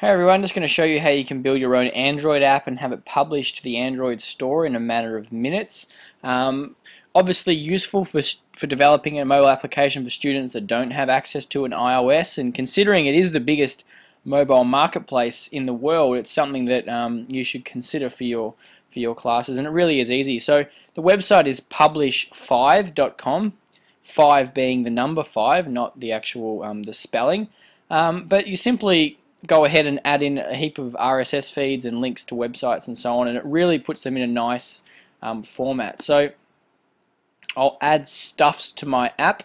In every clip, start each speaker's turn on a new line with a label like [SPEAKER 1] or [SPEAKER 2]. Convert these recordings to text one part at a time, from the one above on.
[SPEAKER 1] Hey everyone, just going to show you how you can build your own Android app and have it published to the Android store in a matter of minutes. Um, obviously useful for, for developing a mobile application for students that don't have access to an iOS and considering it is the biggest mobile marketplace in the world, it's something that um, you should consider for your for your classes and it really is easy. So the website is publish5.com, 5 being the number 5, not the actual um, the spelling. Um, but you simply go ahead and add in a heap of RSS feeds and links to websites and so on, and it really puts them in a nice um, format. So I'll add stuffs to my app,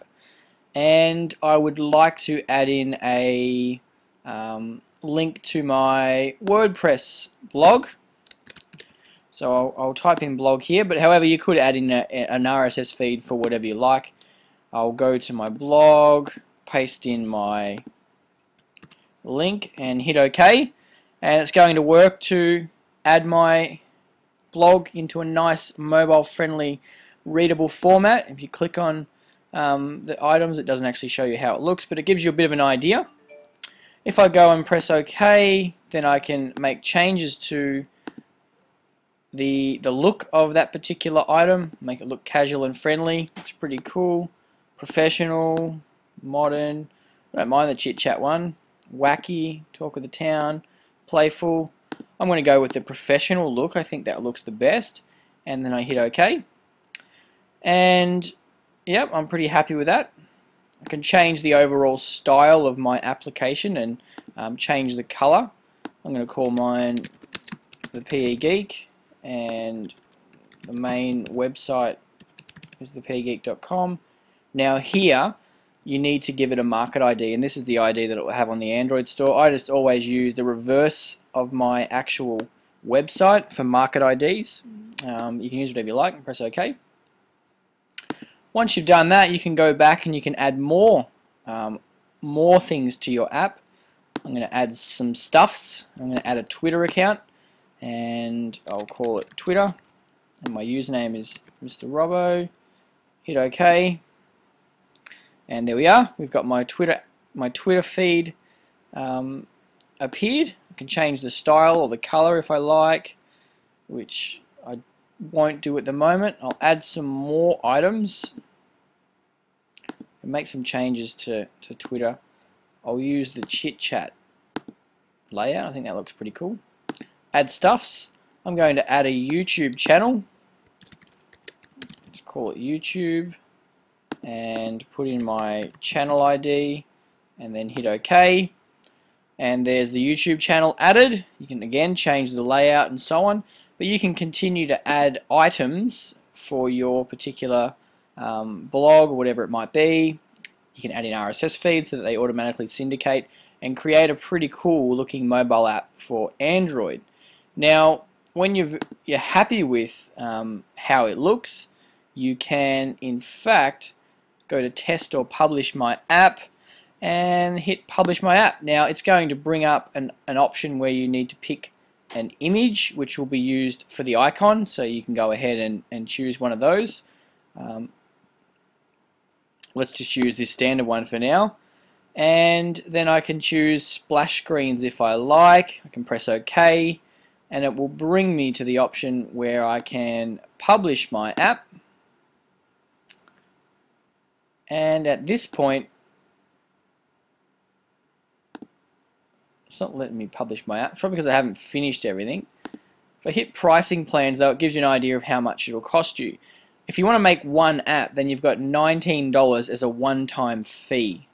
[SPEAKER 1] and I would like to add in a um, link to my WordPress blog. So I'll, I'll, type in blog here, but however you could add in a, an RSS feed for whatever you like. I'll go to my blog, paste in my link and hit OK. And it's going to work to add my blog into a nice mobile friendly readable format. If you click on um, the items it doesn't actually show you how it looks but it gives you a bit of an idea. If I go and press OK then I can make changes to the the look of that particular item make it look casual and friendly looks pretty cool. Professional modern I don't mind the chit chat one wacky, talk of the town, playful. I'm going to go with the professional look. I think that looks the best. And then I hit OK. And yep, I'm pretty happy with that. I can change the overall style of my application and um, change the color. I'm going to call mine the PE Geek and the main website is thepegeek.com. Now here you need to give it a market ID and this is the ID that it will have on the Android store. I just always use the reverse of my actual website for market IDs. Um, you can use whatever you like and press OK. Once you've done that you can go back and you can add more um, more things to your app. I'm going to add some stuffs. I'm going to add a Twitter account and I'll call it Twitter and my username is Mr. Robbo. Hit OK and there we are. We've got my Twitter my Twitter feed um, appeared. I can change the style or the color if I like, which I won't do at the moment. I'll add some more items and make some changes to, to Twitter. I'll use the chit chat layout. I think that looks pretty cool. Add stuffs. I'm going to add a YouTube channel. Let's call it YouTube and put in my channel ID and then hit OK. And there's the YouTube channel added. You can again change the layout and so on but you can continue to add items for your particular um, blog or whatever it might be. You can add in RSS feeds so that they automatically syndicate and create a pretty cool looking mobile app for Android. Now when you are happy with um, how it looks you can in fact go to test or publish my app and hit publish my app. Now it's going to bring up an, an option where you need to pick an image which will be used for the icon so you can go ahead and, and choose one of those. Um, let's just use this standard one for now and then I can choose splash screens if I like. I can press OK and it will bring me to the option where I can publish my app and at this point it's not letting me publish my app probably because I haven't finished everything. If I hit pricing plans though it gives you an idea of how much it'll cost you. If you want to make one app then you've got $19 as a one-time fee.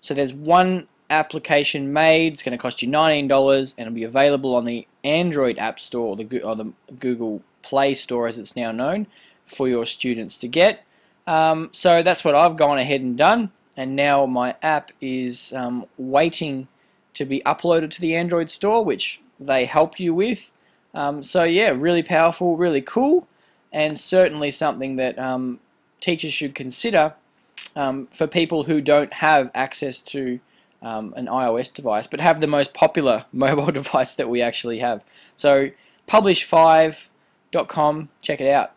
[SPEAKER 1] So there's one application made it's going to cost you $19 and it'll be available on the Android App Store or the Google Play Store as it's now known for your students to get um, so that's what I've gone ahead and done and now my app is um, waiting to be uploaded to the Android store which they help you with. Um, so yeah, really powerful, really cool and certainly something that um, teachers should consider um, for people who don't have access to um, an iOS device but have the most popular mobile device that we actually have. So publish5.com, check it out.